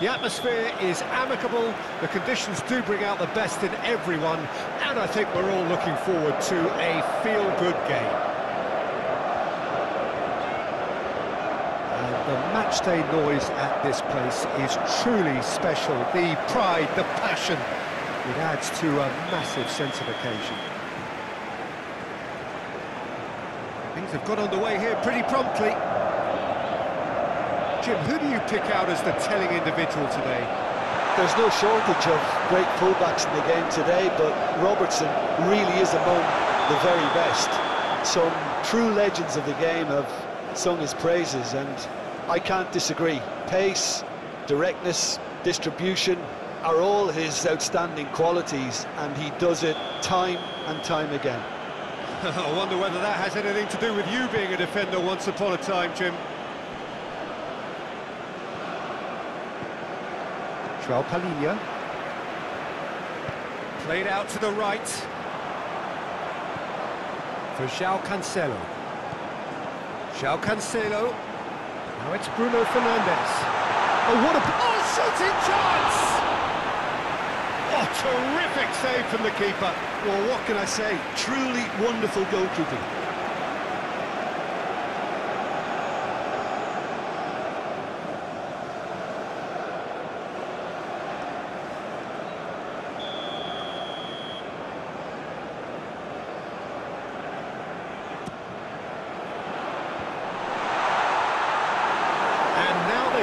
The atmosphere is amicable, the conditions do bring out the best in everyone, and I think we're all looking forward to a feel-good game. And the matchday noise at this place is truly special. The pride, the passion, it adds to a massive sense of occasion. Things have got underway here pretty promptly. Jim, who do you pick out as the telling individual today? There's no shortage of great fullbacks in the game today, but Robertson really is among the very best. Some true legends of the game have sung his praises, and I can't disagree. Pace, directness, distribution are all his outstanding qualities, and he does it time and time again. I wonder whether that has anything to do with you being a defender once upon a time, Jim. Joao Palhinha. Played out to the right. For João Cancelo. João Cancelo. Now it's Bruno Fernandes. Oh, what a... Oh, shooting chance! Oh, terrific save from the keeper. Well, what can I say? Truly wonderful goalkeeping.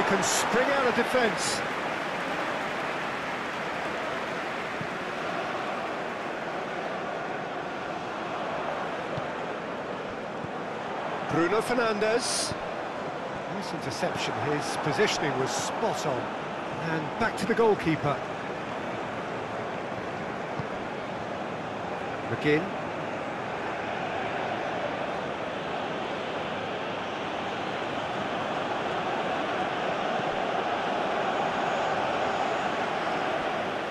can spring out of defence. Bruno Fernandes. Nice interception, his positioning was spot on. And back to the goalkeeper. McGinn.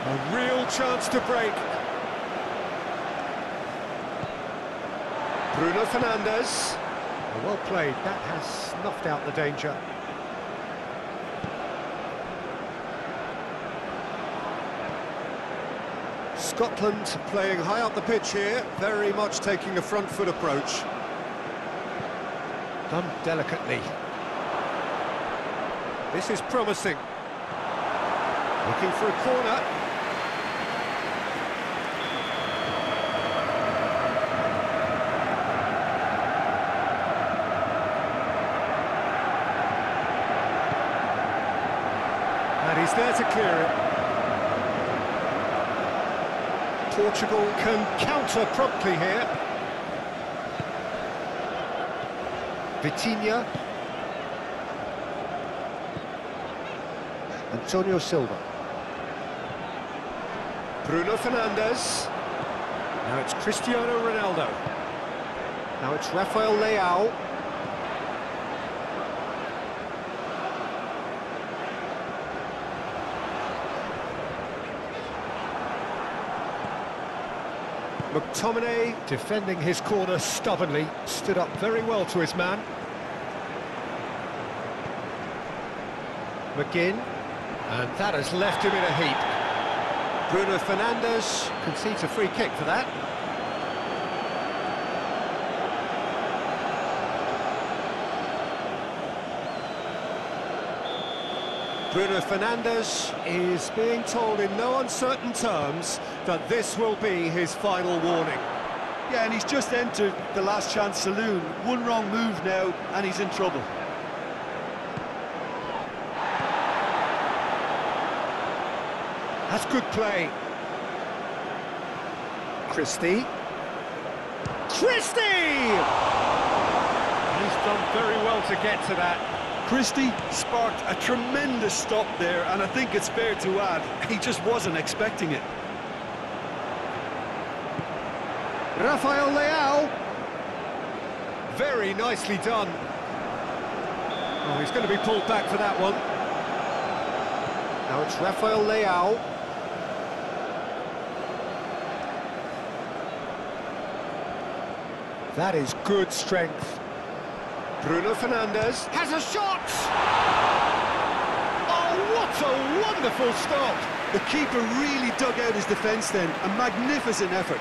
A real chance to break. Bruno Fernandes. Oh, well played, that has snuffed out the danger. Scotland playing high up the pitch here, very much taking a front foot approach. Done delicately. This is promising. Looking for a corner. He's there to clear it. Portugal can counter promptly here. Vitinha. Antonio Silva. Bruno Fernandes. Now it's Cristiano Ronaldo. Now it's Rafael Leao. McTominay defending his corner stubbornly, stood up very well to his man. McGinn, and that has left him in a heap. Bruno Fernandes concedes a free kick for that. Bruno Fernandes is being told in no uncertain terms that this will be his final warning. Yeah, and he's just entered the last chance saloon. One wrong move now, and he's in trouble. That's good play. Christie. Christie! He's done very well to get to that. Christie sparked a tremendous stop there, and I think it's fair to add, he just wasn't expecting it. Rafael Leao. Very nicely done. Oh, he's going to be pulled back for that one. Now it's Rafael Leao. That is good strength. Bruno Fernandes has a shot! Oh, what a wonderful stop. The keeper really dug out his defence then. A magnificent effort.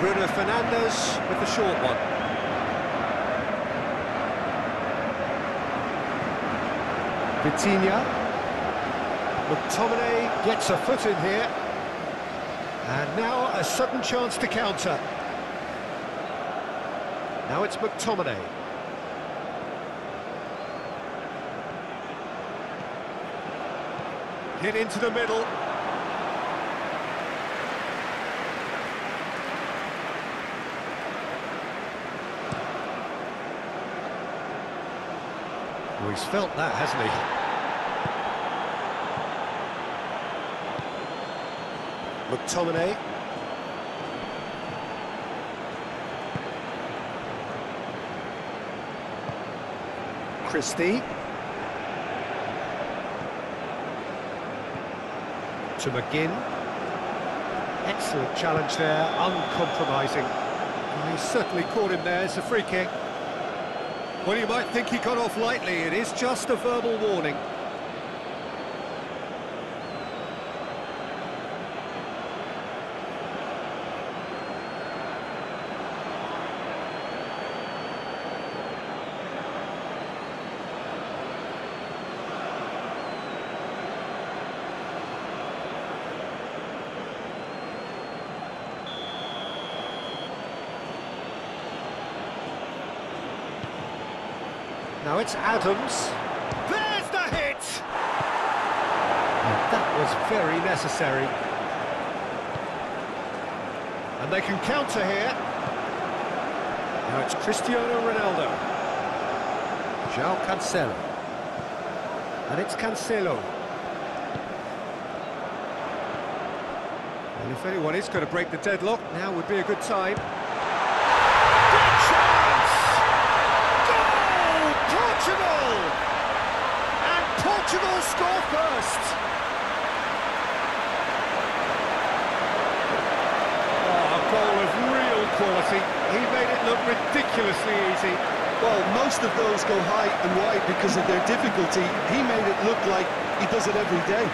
Bruno Fernandes with the short one. Vitinha. McTominay gets a foot in here. And now a sudden chance to counter. Now it's McTominay. Hit into the middle. Well, he's felt that, hasn't he? McTominay. Christie. To McGinn. Excellent challenge there, uncompromising. Well, he certainly caught him there, it's a free kick. Well, you might think he got off lightly, it is just a verbal warning. Now it's Adams. There's the hit! And that was very necessary. And they can counter here. Now it's Cristiano Ronaldo. João Cancelo. And it's Cancelo. And if anyone is going to break the deadlock, now would be a good time. Good chance! Goal! Portugal! And Portugal score first! Oh, a goal of real quality. He made it look ridiculously easy. Well, most of those go high and wide because of their difficulty. He made it look like he does it every day.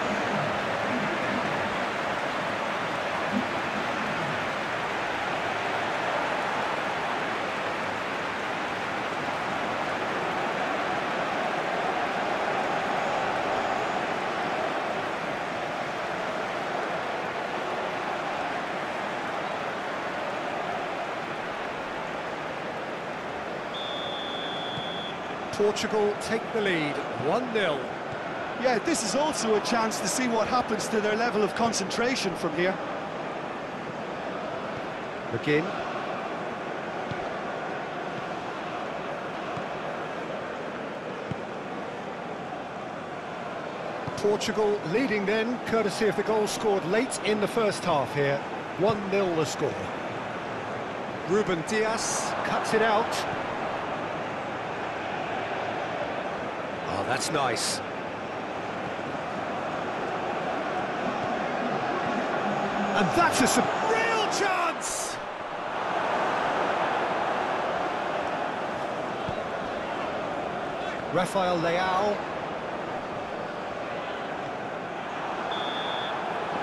Portugal take the lead, 1-0. Yeah, this is also a chance to see what happens to their level of concentration from here. McGinn. Portugal leading then, courtesy of the goal scored late in the first half here. 1-0 the score. Ruben Dias cuts it out. That's nice. And that's a real chance! Rafael Leao.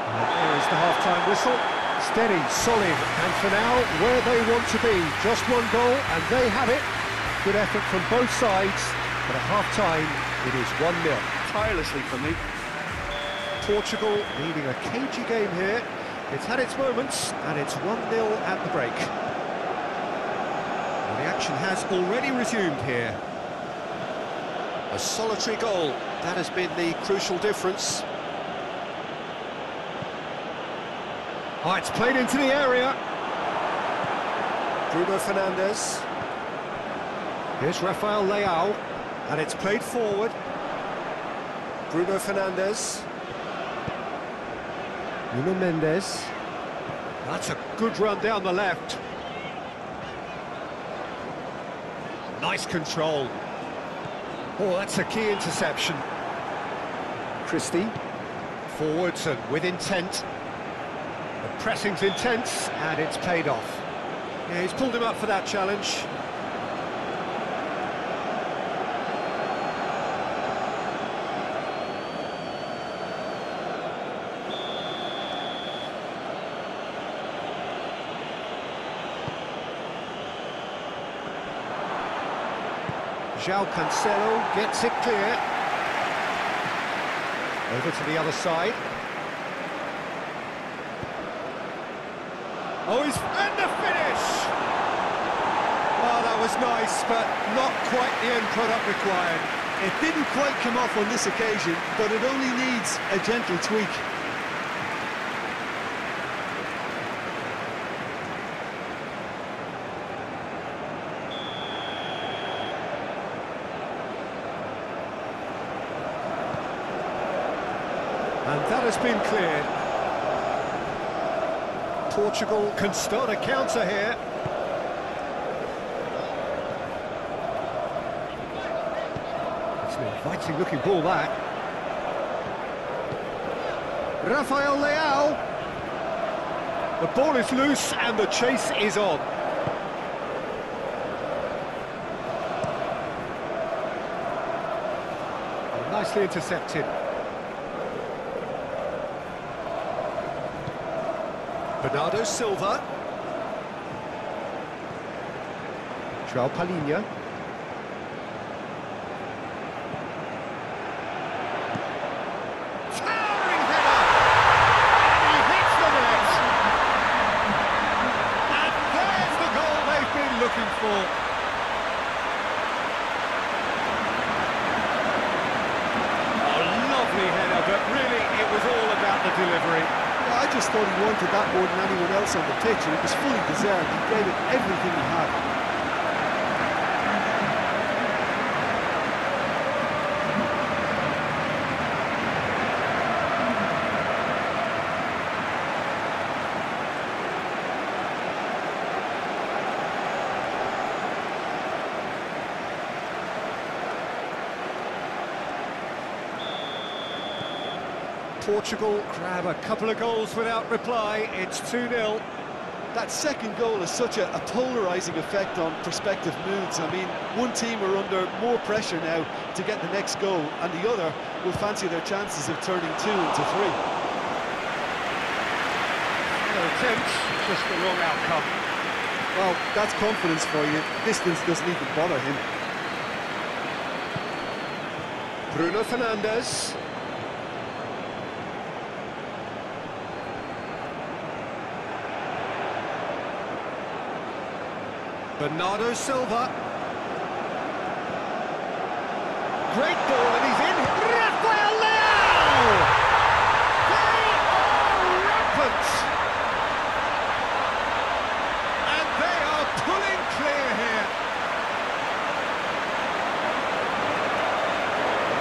And Here's the half-time whistle. Steady, solid, and for now, where they want to be. Just one goal, and they have it. Good effort from both sides, but at half-time, it is 1-0. Tirelessly for me. Portugal leading a cagey game here. It's had its moments, and it's 1-0 at the break. Well, the action has already resumed here. A solitary goal, that has been the crucial difference. Oh, it's played into the area. Bruno Fernandes. Here's Rafael Leao, and it's played forward. Bruno Fernandes. Nuno Mendes. That's a good run down the left. Nice control. Oh, that's a key interception. Christie, forwards and with intent. The pressing's intense, and it's paid off. Yeah, he's pulled him up for that challenge. João Cancelo gets it clear. Over to the other side. Oh, he's... and the finish! Oh, that was nice, but not quite the end product required. It didn't quite come off on this occasion, but it only needs a gentle tweak. Has been cleared. Portugal can start a counter here. It's an inviting looking ball that. Rafael Leao. The ball is loose and the chase is on. Nicely intercepted. Bernardo Silva. João Palhinha. Towering header! And he hits the net! And there's the goal they've been looking for. A lovely header, but really it was all about the delivery. He wanted that more than anyone else on the pitch, and it was fully deserved. He gave it everything he had. Portugal grab a couple of goals without reply. It's 2-0. That second goal has such a, a polarising effect on prospective moods. I mean, one team are under more pressure now to get the next goal, and the other will fancy their chances of turning two into three. No attempt, just the wrong outcome. Well, that's confidence for you. Distance doesn't even bother him. Bruno Fernandes. Bernardo Silva. Great ball and he's in. Rafael Leao! They are rampant! And they are pulling clear here.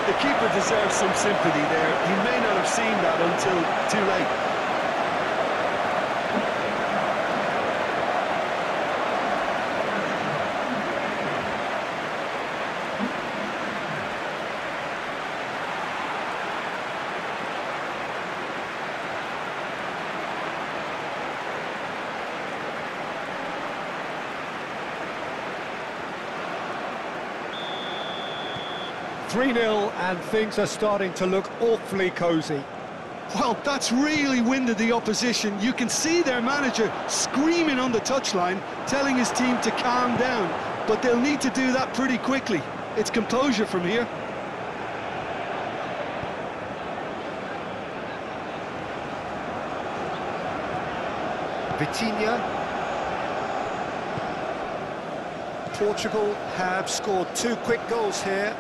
The keeper deserves some sympathy there. He may not have seen that until too late. Three 0 and things are starting to look awfully cosy. Well, that's really winded the opposition. You can see their manager screaming on the touchline, telling his team to calm down. But they'll need to do that pretty quickly. It's composure from here. Vitinha. Portugal have scored two quick goals here.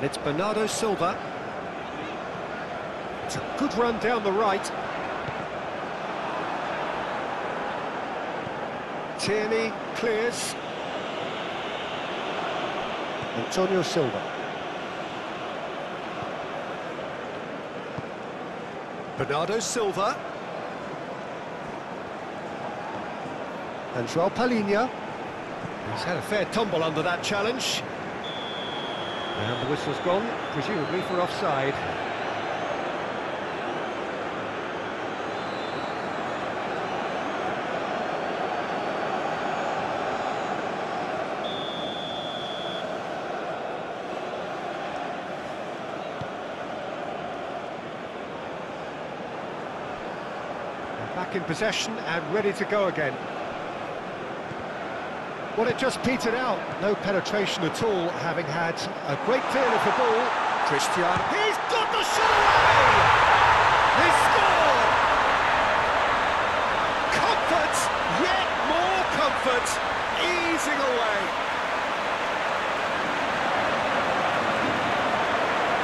And it's Bernardo Silva. It's a good run down the right. Tierney clears. Antonio Silva. Bernardo Silva. And João Palhinha. He's had a fair tumble under that challenge. And the whistle's gone, presumably for offside. Back in possession and ready to go again. Well, it just petered out. No penetration at all, having had a great deal of the ball. Cristiano. He's got the shot away! He scored! Comfort, yet more comfort, easing away.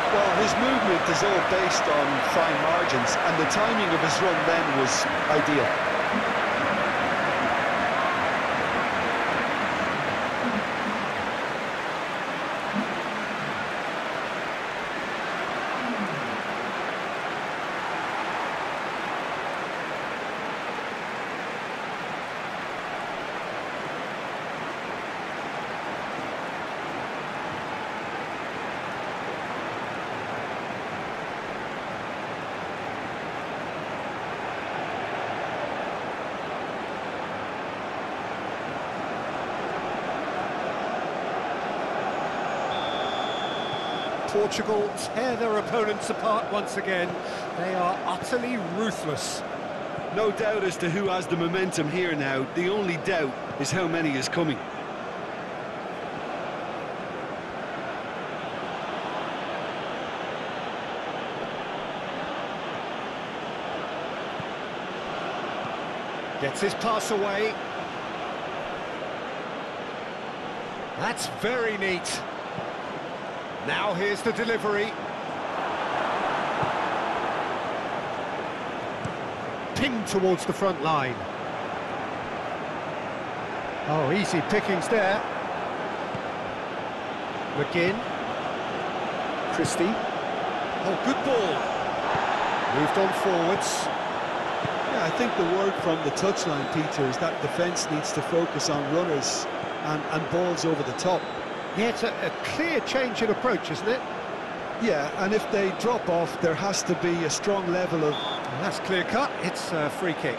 Well, his movement is all based on fine margins, and the timing of his run then was ideal. Portugal tear their opponents apart once again. They are utterly ruthless. No doubt as to who has the momentum here now. The only doubt is how many is coming. Gets his pass away. That's very neat. Now here's the delivery. Pinged towards the front line. Oh, easy pickings there. McGinn. Christie. Oh, good ball. Moved on forwards. Yeah, I think the word from the touchline, Peter, is that defence needs to focus on runners and, and balls over the top. Yeah, it's a, a clear change in approach, isn't it? Yeah, and if they drop off, there has to be a strong level of... And that's clear cut. It's a free kick.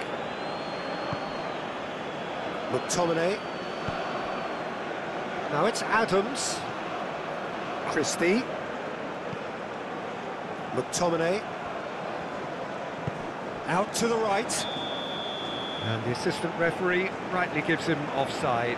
McTominay. Now it's Adams. Christie. McTominay. Out to the right. And the assistant referee rightly gives him offside.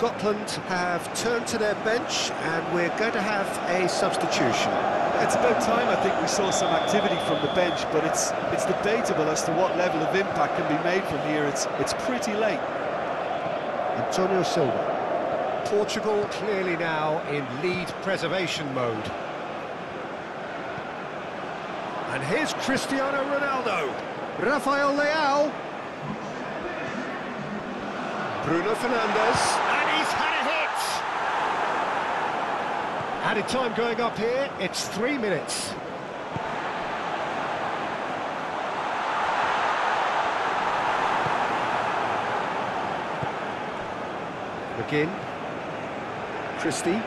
Scotland have turned to their bench and we're going to have a substitution. It's about time, I think, we saw some activity from the bench, but it's it's debatable as to what level of impact can be made from here. It's, it's pretty late. Antonio Silva. Portugal clearly now in lead preservation mode. And here's Cristiano Ronaldo. Rafael Leao. Bruno Fernandes. And he's had a hit! Added time going up here, it's three minutes. McGinn. Christie.